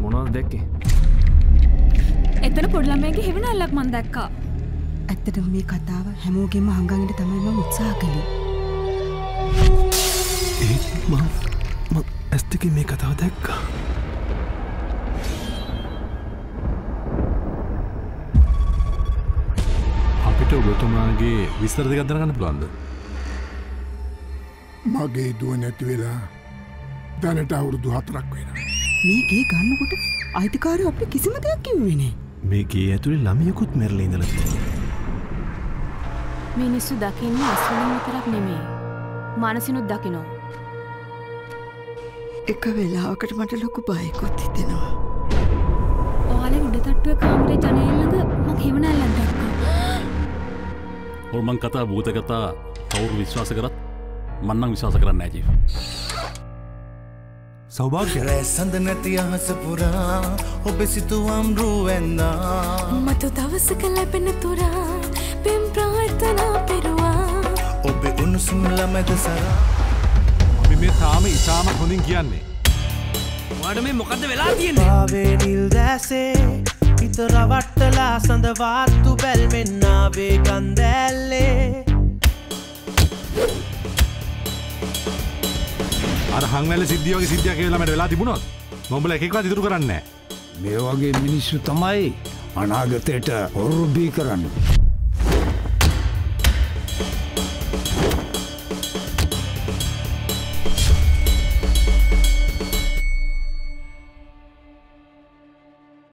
කවුරු දැක්කේ එතන පොඩ්ළමයගේ හෙවෙන අල්ලක් මන් දැක්කා ඇත්තටම මේ කතාව හැමෝගෙම හංගන්නට තමයි මම උත්සාහ කළේ. ඇස්තක මේ කතාව දැක්කා අපිට ඔබතුමාගේ විස්තර දෙකක් දැනගන්න පුළුවන්ද මගේ දුව නැති වෙලා දැනට අවුරුදු හතරක් වෙන. මේ ගේ ගන්නකොට අයිතිකාරය අපට කිසිම දෙයක් කිව්වෙනේ. මේගේ ඇතුළේ ළමයකුත් මැරල ඉඳල මිනිස්සු දකින්නේ අස්වලින් විතරක් නෙමේ මනසිනුත් දකිනෝ එක වෙලාවකට මට ලොකු බයකොත් හිතෙනවා. ඔයාල උඩ තට්ටුව කාමරේ ජනයල්ලඟ මක් හෙවන අල්ලක් දැක්කා. හොල්මන් කතා භූත කතා කවුරු විශ්වාස කරත් මන්නං විශවාස කරන්න ඇජී සෞභාග්‍ය රැසඳ නැති අහස පුරා ඔබ සිතුවම් රුවෙන්දා මතු දවසක ලැබෙන තුරා පෙම් ප්‍රාර්ථනා පෙරුවා. ඔබ උණුසුම්ල මැද සරා. අපි මේ තාම ඉතාම හොඳින් කියන්නේ. වාට මේ මොකක්ද වෙලා තියෙන්නේ? පාවේනිල් දැසේ හිත රවට්ටලා සඳවාත්තු බැල්මෙන්නාවේ ගන්දැල්ලේ අර හංවැල සිද්ධියෝගේ සිද්ධිය කියලමට වෙලා තිබුණොත් නොඹල එකක්වා ඉතුරු කරන්න මේ වගේ මිනිස්සු තමයි අනාගතයට ඔරුබී කරන්න.